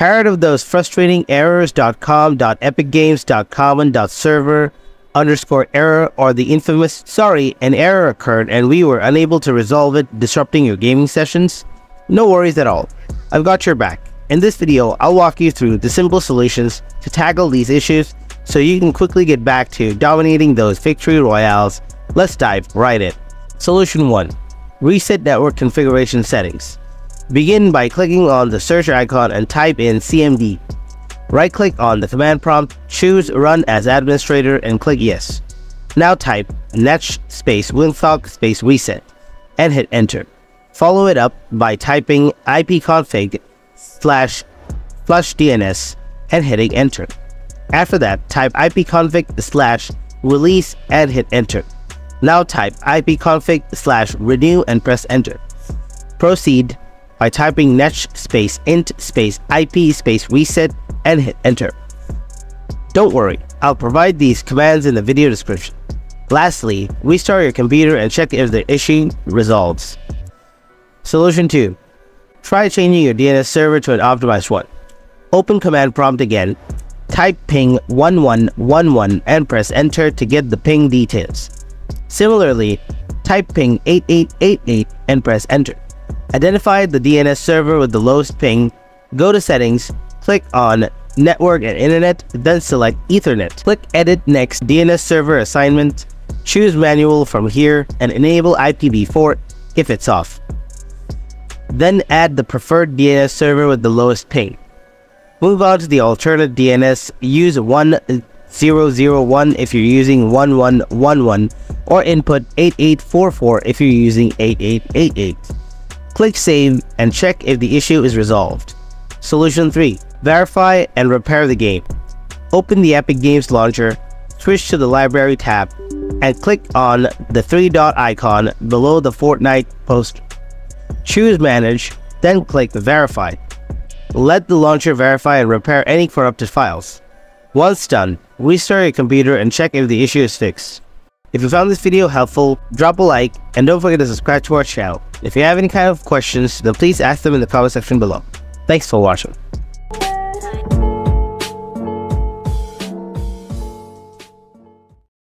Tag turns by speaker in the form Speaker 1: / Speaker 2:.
Speaker 1: Tired of those frustrating errors.com.epicgames.common.server underscore error or the infamous sorry an error occurred and we were unable to resolve it disrupting your gaming sessions? No worries at all. I've got your back. In this video, I'll walk you through the simple solutions to tackle these issues so you can quickly get back to dominating those victory royales. Let's dive right in. Solution 1. Reset network configuration settings. Begin by clicking on the search icon and type in CMD. Right-click on the command prompt, choose Run as Administrator and click Yes. Now type netsh space winsock space reset and hit enter. Follow it up by typing ipconfig slash flush DNS and hitting enter. After that, type ipconfig slash release and hit enter. Now type ipconfig slash renew and press enter. Proceed by typing netsh space int space ip space reset and hit enter. Don't worry, I'll provide these commands in the video description. Lastly, restart your computer and check if the issue resolves. Solution 2. Try changing your DNS server to an optimized one. Open command prompt again, type ping 1111 and press enter to get the ping details. Similarly, type ping 8888 and press enter. Identify the DNS server with the lowest ping, go to settings, click on network and internet, then select ethernet. Click edit next DNS server assignment, choose manual from here and enable IPv4 if it's off. Then add the preferred DNS server with the lowest ping. Move on to the alternate DNS, use 1001 if you're using 1111 or input 8844 if you're using 8888. Click save and check if the issue is resolved. Solution 3. Verify and repair the game. Open the Epic Games launcher, switch to the library tab, and click on the three dot icon below the Fortnite poster. Choose Manage, then click the Verify. Let the launcher verify and repair any corrupted files. Once done, restart your computer and check if the issue is fixed. If you found this video helpful, drop a like and don't forget to subscribe to our channel. If you have any kind of questions, then please ask them in the comment section below. Thanks for watching.